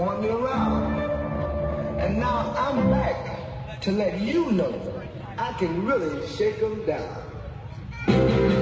on. And now I'm back to let you know I can really shake them down.